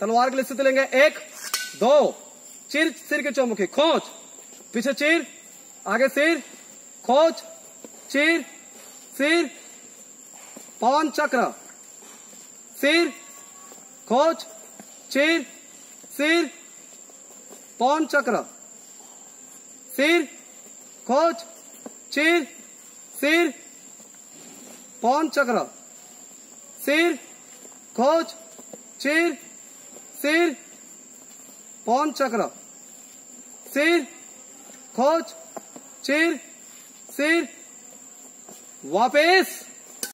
तलवार के लिए स्थिति लेंगे एक, दो, चिर, सिर के चौमुखी, खोज, पीछे चीर, आगे सिर, खोज, चीर, सिर पवन चक्र, सिर, खोज, चीर, सिर पवन चक्र, सिर, खोज, चीर, सिर पवन चक्र, सिर, खोज, चीर सिर पौन चक्र। सिर खोज। चिर सिर। वापिस।